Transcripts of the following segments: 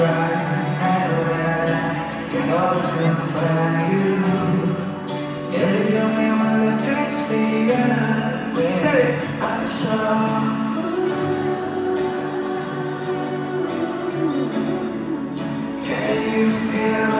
dry and that I can always look for you. Yeah, the only one that at me, yeah. Say it. I'm sure. Can you feel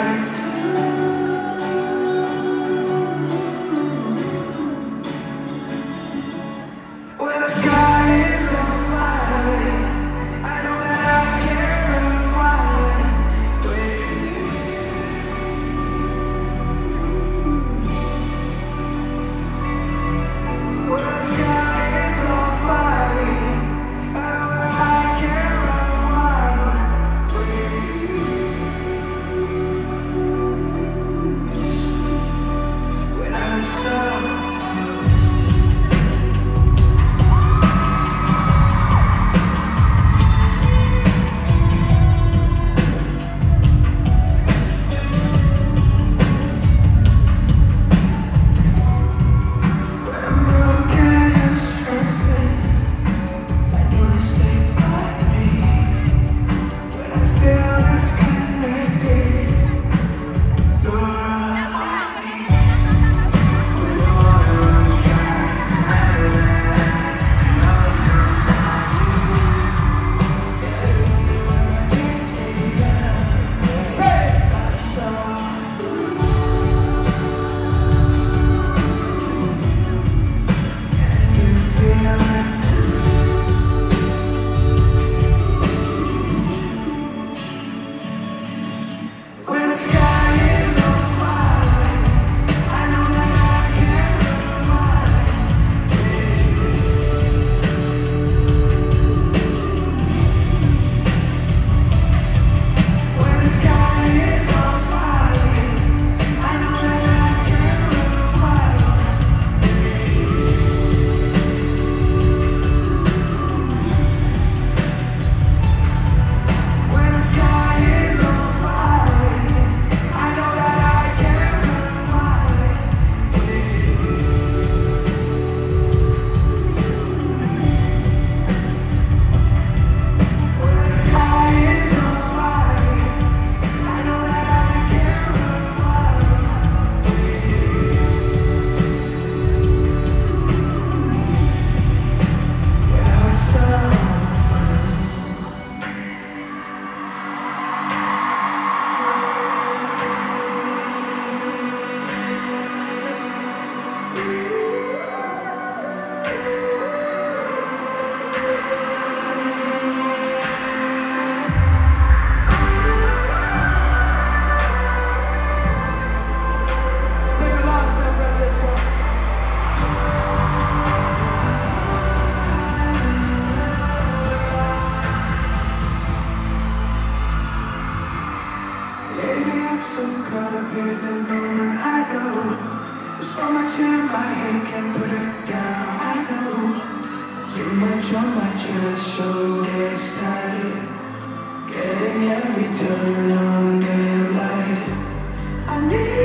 my head can't put it down. I know too much on my chest, shoulders tight. Getting every turn on daylight. I need.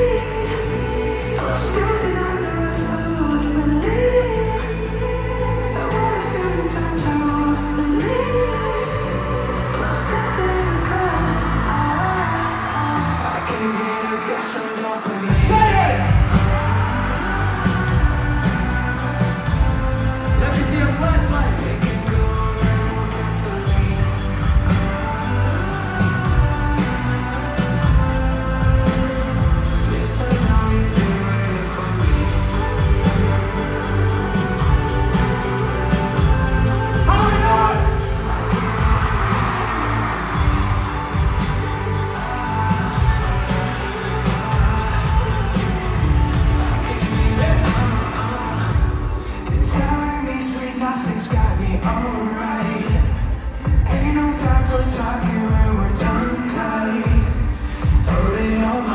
alright. Ain't no time for talking when we're tongue-tied. Holding on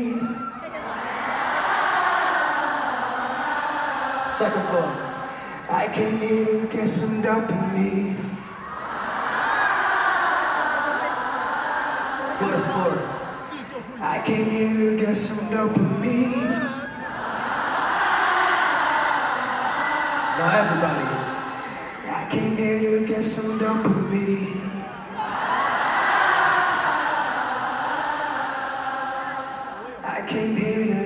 dopamine. Second floor. I came here to get some dopamine. First floor. I came here to get some dopamine. Now everybody. I came here to get some dopamine. I came here to